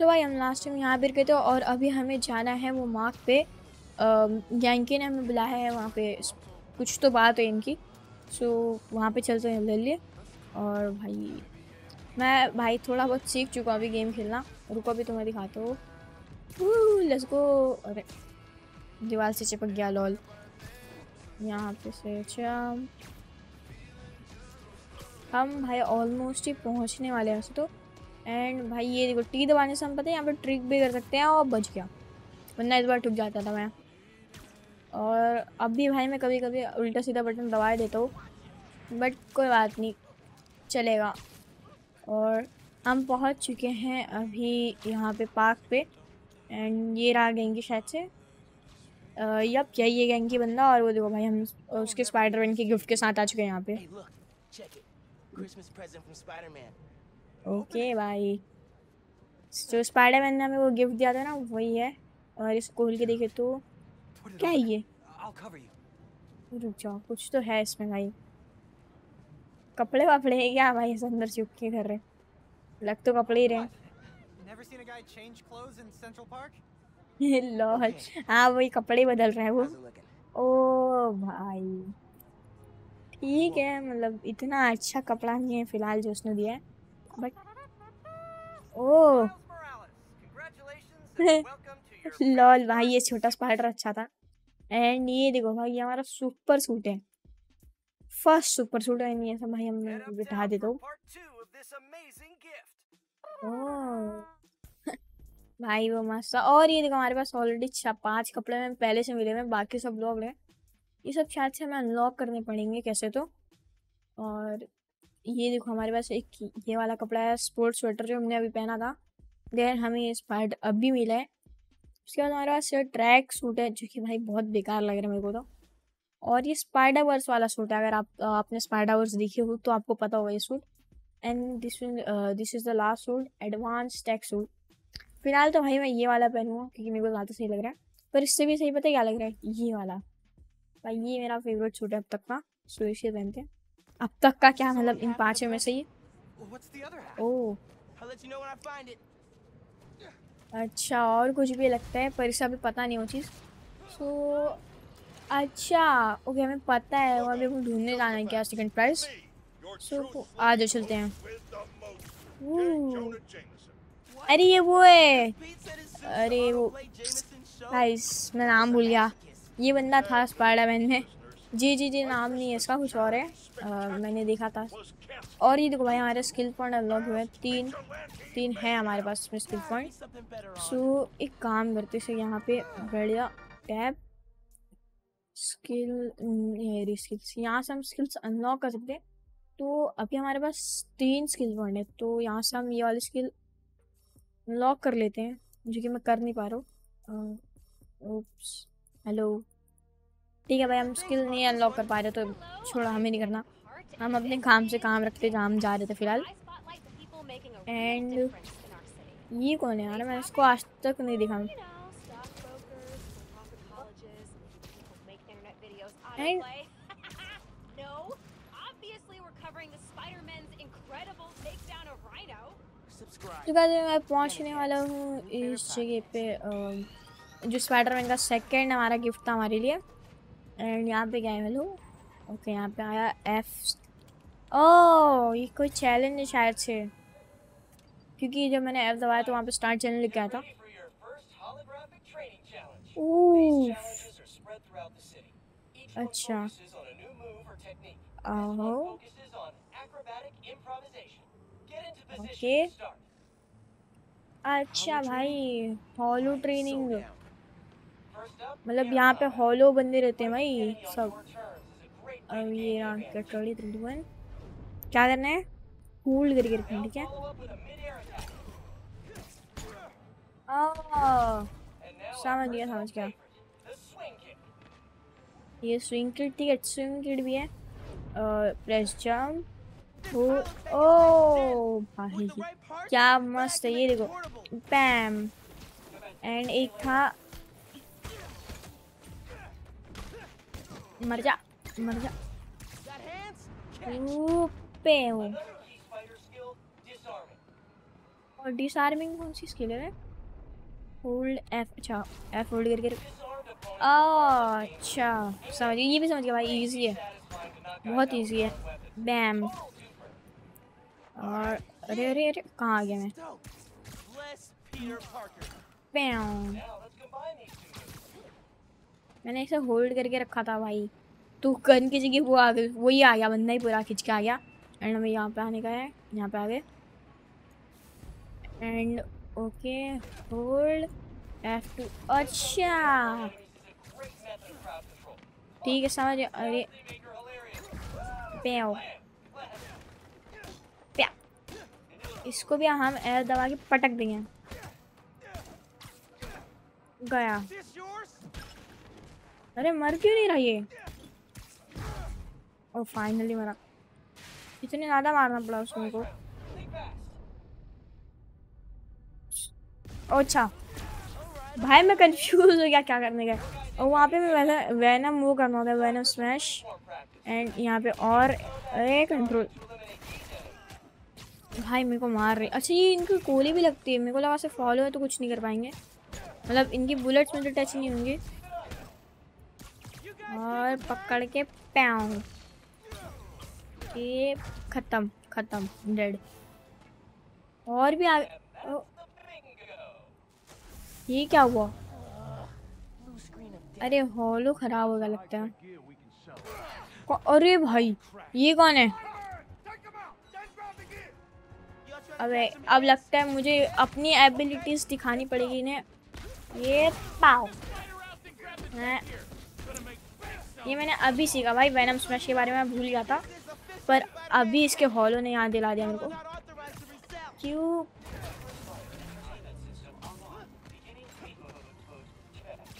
तो भाई हम लास्ट टाइम यहाँ पर गए थे और अभी हमें जाना है वो मार्क पे। यंकी ने हमें बुलाया है वहाँ पे। कुछ तो बात है इनकी। सो वहाँ पे चलते हैं लिए और भाई, मैं भाई थोड़ा बहुत सीख चुका हूँ अभी गेम खेलना। रुको अभी तुम्हें दिखाता हूँ। लेट्स अरे, दीवार से चिपक गया लॉल यहाँ पे से चम हम भाई ऑलमोस्ट ही पहुँचने वाले हैं तो। एंड भाई, ये देखो, टी दबाने से हम पता है यहाँ पे ट्रिक भी कर सकते हैं और बच गया। वरना इस बार ठुक जाता था मैं। और अब भी भाई, मैं कभी कभी उल्टा सीधा बटन दबा देता हूँ। बट कोई बात नहीं, चलेगा। और हम पहुँच चुके हैं अभी यहाँ पे पार्क पे। एंड ये रहा गैंगी शायद से। यप, यही ये गैंगी बंदा और वो देखो भाई, हम उसके स्पाइडरमैन के गिफ्ट के साथ आ चुके हैं यहाँ पे। ओके भाई जो स्पाइडरमैन ने हमें वो गिफ्ट दिया था ना वही है। और इस खोल के देखे तो क्या है ये? रुक जाओ कुछ तो है इसमें भाई। कपड़े वपड़े है क्या भाई अंदर चुप के कर रहे लग तो कपड़े ही रहे। लॉल हाँ वही कपड़े बदल रहे हैं वो। ओ भाई। ठीक है मतलब इतना अच्छा कपड़ा नहीं है फ़िलहाल जो उसने दिया है। बट ओ लॉल भाई ये छोटा स्पाइडर अच्छा था। एंड ये देखो भाई ये हमारा सुपर सूट है। फ़र्स्ट सुपर सूट है ये सब भाई हम बिठा दे दो भाई वो मस्त और ये देखो हमारे पास ऑलरेडी पाँच कपड़े में पहले से मिले हैं बाकी सब लोग हैं। ये सब शायद से हमें अनलॉक करने पड़ेंगे कैसे तो? और ये देखो हमारे पास एक ये वाला कपड़ा है स्पोर्ट्स स्वेटर जो हमने अभी पहना था। देन हमें ये स्पाइड भी मिला है। उसके बाद हमारे पास ट्रैक सूट है, जो कि भाई बहुत बेकार लग रहा है मेरे को तो। और ये स्पाइडर वर्स वाला सूट है, अगर आप, आपने स्पाइडर वर्स देखे हो तो आपको पता होगा ये suit and this this is the last suit advance tech suit फ़िलहाल तो भाई मैं ये वाला पहनूँगा, क्योंकि मेरे को ज़्यादा सही लग रहा है। पर इससे भी सही पता है क्या लग रहा है? ये वाला। भाई ये मेरा फेवरेट सूट है अब तक का सो इसे पहनते हैं। अब तक का क्या मतलब इन पाँचों में से ओह। अच्छा और कुछ भी लगता है पर इसे अभी पता नहीं वो चीज़। सो so, अच्छा ओके हमें पता है वो अभी हमें ढूँढने जाना है क्या सेकंड प्राइस सो so, आ जाओ चलते हैं। अरे ये वो है। अरे वो गाइस मैं नाम भूल गया। ये बंदा था स्पाइडरमैन में। जी जी जी नाम नहीं है इसका कुछ और है। आ, मैंने देखा था। और ये देखो भाई हमारे स्किल पॉइंट अनलॉक हुए तीन तीन है हमारे पास इसमें स्किल पॉइंट सो एक काम करते से यहाँ पे बढ़िया टैब स्किल स्किल्स यहाँ से हम स्किल्स अनलॉक कर सकते हैं। तो अभी हमारे पास तीन स्किल पॉइंट है। तो यहाँ से हम ये वाली स्किल अनलॉक कर लेते हैं जो कि मैं कर नहीं पा रहा हूँ। हेलो ठीक है भाई, हम स्किल नहीं अनलॉक कर पा रहे तो छोड़ा, हमें नहीं करना। हम अपने काम से काम रखते, जहाँ हम जा रहे थे फ़िलहाल। एंड ये कौन है यार? मैं इसको आज तक नहीं देखा। एंड तो मैं पहुँचने वाला हूँ इस जगह पे जो स्पाइडरमैन का सेकंड हमारा गिफ्ट था हमारे लिए। एंड यहाँ पे है हेलो ओके यहाँ पे आया एफ़ ओ ये कोई चैलेंज है शायद से। क्योंकि जब मैंने एफ़ दबाया तो वहाँ पे स्टार्ट लिखा आया था। अच्छा। ओके अच्छा भाई हॉलो ट्रेनिंग मतलब यहाँ पे हॉलो बंदे रहते हैं भाई, सब। अब ये कटोरी वन क्या करना है? कूल करके रखना, ठीक है? समझ गया समझ गया। ये स्विंग किट ठीक है स्विंग किट भी है। प्रेस जंप ओ ओ, भाई, क्या मस्त है, ये देखो। पैम एंड एक था मर जा मर जा। पे और डिसआर्मिंग कौन सी स्किल है होल्ड एफ़ अच्छा एफ़ होल्ड करके अच्छा समझ ये भी समझ गया भाई इजी है। बहुत इजी है। बैम और अरे अरे अरे, कहाँ आ गया मैं? बैम मैंने इसे होल्ड करके रखा था भाई। तो गन की जगह वो आ गई, वही आ गया बंदा ही पूरा खिंच के आ गया। एंड हमें यहाँ पे आने का है, यहाँ पे आ गए and okay hold F to अच्छा। ठीक है, समझ अरे, प्याओ। प्या। इसको भी हम एयर दबा के पटक देंगे। गया। अरे मर क्यों नहीं रहा ये? ओ फाइनली मरा। इतने ज़्यादा मारना पड़ा उसको को। अच्छा। भाई, मैं कंफ्यूज हो गया, क्या करने का और वहाँ पे मैं वैनम वो करना होता है वैनम स्मैश एंड यहाँ पे और, अरे कंट्रोल भाई, मेरे को मार रही अच्छा ये इनकी गोली भी लगती है। मेरे को लगा से फॉलो है तो कुछ नहीं कर पाएँगे। मतलब इनकी बुलेट्स में तो टच नहीं होंगी। और पकड़ के पैं ये ख़त्म ख़त्म डेड और भी आ ये क्या हुआ? अरे हॉलो खराब होगा लगता है। अरे भाई, ये कौन है? अबे, अब लगता है मुझे अपनी एबिलिटीज दिखानी पड़ेगी इन्हें। ये पाओ। ये मैंने अभी सीखा भाई वैनम स्मैश के बारे में भूल गया था। पर अभी इसके हॉलो ने याद दिला दिया मेरे को। क्यों?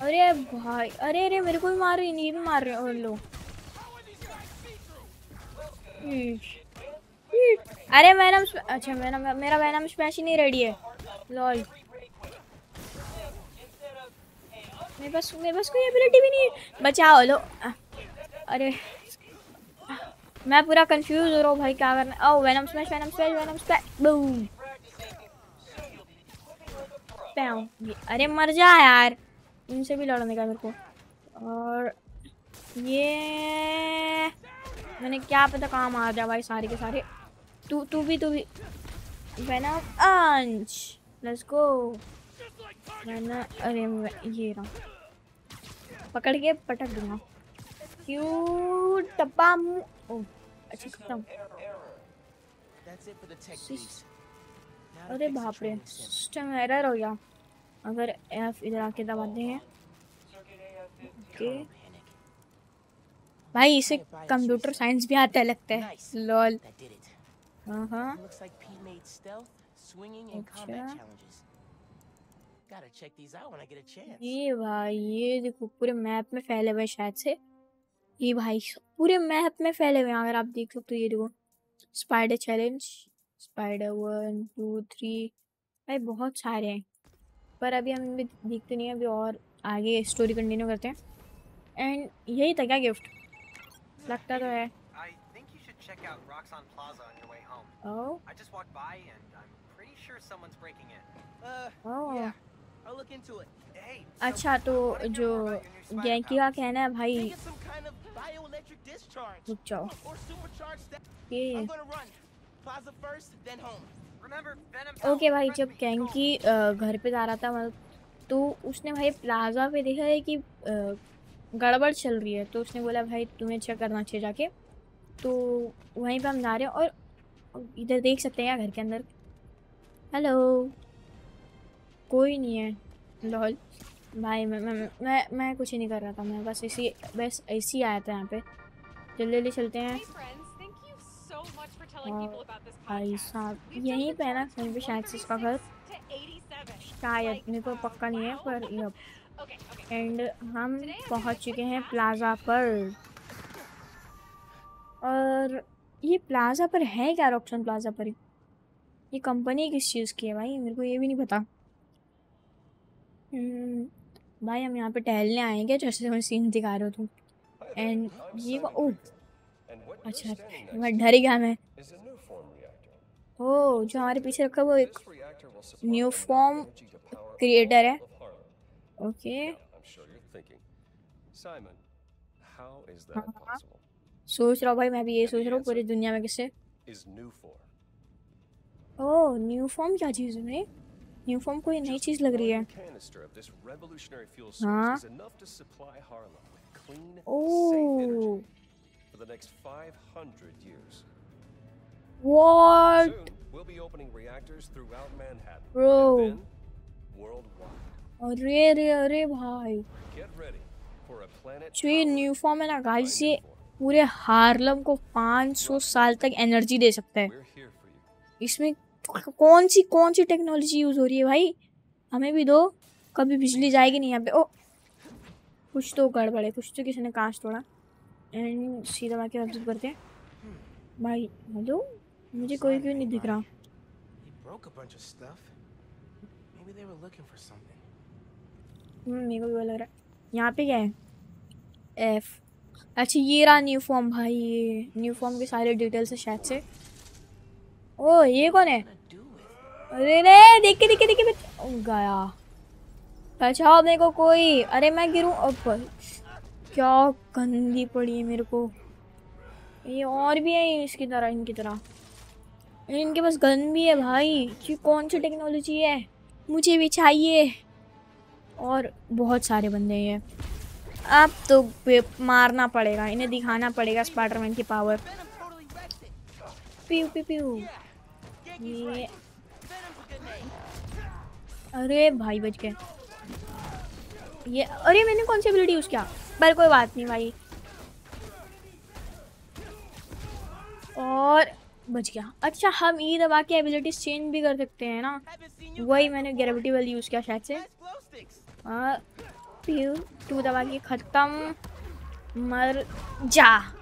अरे भाई, अरे अरे, मेरे को भी मार रही नहीं भी मार रहे और लोग। अरे वैनम अच्छा वैनम मेरा वैनम स्मैश ही नहीं रेडी है। लॉल मेरे पास मेरे पास कोई एबिलिटी भी नहीं है। बचाओ लो। अरे, मैं पूरा कंफ्यूज हो रहा हूँ भाई, क्या करना ओ Venom smash Venom smash Venom smash boom pam अरे, मर जा यार। इनसे भी लड़ने का मेरे को। और ये मैंने क्या पता कहाँ मार दिया भाई सारे के सारे। तू तू भी तू भी। वैनम अंश लेट्स गो मैंने अरे ये रहा पकड़ के पटक दूँगा। क्यों टप्पा ओ अच्छा खत्म अरे बाप रे सिस्टम एरर हो गया। अगर एफ़ इधर आके दबाते हैं। ओके भाई इसे कंप्यूटर साइंस भी आता है लगता है। लॉल हाँ हाँ। अच्छा। ये भाई ये देखो पूरे मैप में फैले हुए शायद से ये भाई पूरे मैप में फैले हुए अगर आप देख सकते हो ये देखो spider challenge spider one two three भाई बहुत सारे हैं पर अभी हम इनमें देखते नहीं है अभी और आगे स्टोरी कंटिन्यू करते हैं एंड यही था क्या गिफ्ट लगता तो है Oh. I just walked by and I'm pretty sure someone's breaking in. Uh, oh. Yeah. I'll look into it. Hey. अच्छा तो जो गैंकी का कहना है भाई रुक जाओ। ये ओके okay, भाई जब गैंकी घर पे जा रहा था मतलब तो उसने भाई प्लाजा पे देखा है कि गड़बड़ चल रही है तो उसने बोला भाई तुम्हें चेक करना चाहिए जाके। तो वहीं पे हम जा रहे हैं और इधर देख सकते हैं घर के अंदर। हेलो कोई नहीं है लॉल भाई मैं मैं मैं मैं कुछ ही नहीं कर रहा था मैं बस इसी बस ऐसे आया था यहाँ पे। जल्दी जल्दी चलते हैं। भाई साहब यहीं पे है ना कहीं पे शायद से इसका घर। शायद मेरे को पक्का नहीं है पर यप। एंड हम पहुँच चुके हैं प्लाज़ा पर। और ये प्लाज़ा पर है क्या रॉक्सन प्लाज़ा पर? ये कंपनी किस चीज़ की है भाई? मेरे को ये भी नहीं पता। भाई हम यहाँ पे टहलने आएँगे जैसे मैं सीन दिखा रहा हूँ तुम। एंड ये ओ अच्छा मैं डर गया मैं। ओ जो हमारे पीछे रखा वो एक न्यू फॉर्म क्रिएटर है। ओके सोच रहा हूँ भाई मैं भी ये सोच रहा हूँ पूरी दुनिया में किससे? ओह न्यू फॉर्म क्या चीज़ है न्यू फॉर्म कोई नई चीज़ लग रही है हाँ ओह for the next 500 years. What? Soon, we'll be opening reactors throughout Manhattan. Bro. And then, worldwide. अरे अरे अरे भाई जो ये न्यू फॉर्म है ना गाइस ये पूरे हार्लम को 500 साल तक एनर्जी दे सकता है इसमें कौन सी कौन सी टेक्नोलॉजी यूज़ हो रही है भाई? हमें भी दो। कभी बिजली जाएगी नहीं यहाँ पे। ओ! कुछ तो गड़बड़ कुछ तो किसी ने कांच तोड़ा। एंड सीधा बाकी ऑब्ज़र्व करते हैं। भाई हेलो? मुझे कोई क्यों नहीं दिख रहा। हम्म, मेरे को भी लग रहा है। यहाँ पे क्या है? एफ़ अच्छा ये रहा न्यू फॉर्म भाई ये न्यू फॉर्म के सारे डिटेल्स है शायद से। ओ ये कौन है? अरे रे, देख के देख के देख के गया बचाओ मेरे को कोई, अरे मैं गिरूँ, अब क्या गंदी पड़ी है मेरे को। ये और भी है इसकी तरह, इनकी तरह। इनके पास गन भी है भाई। ये कौन सी टेक्नोलॉजी है? मुझे भी चाहिए। और बहुत सारे बंदे हैं। अब तो मारना पड़ेगा, इन्हें दिखाना पड़ेगा स्पाइडरमैन की पावर पीऊ पीऊ पीऊ। ये अरे भाई बच गए ये, अरे मैंने कौन सी एबिलिटी यूज़ किया? पर कोई बात नहीं भाई। और बच गया। अच्छा हम ई दबा के एबिलिटीज चेंज भी कर सकते हैं ना। वही मैंने ग्रेविटी वाली यूज़ किया शायद से। टू दबा के, ख़त्म। मर जा।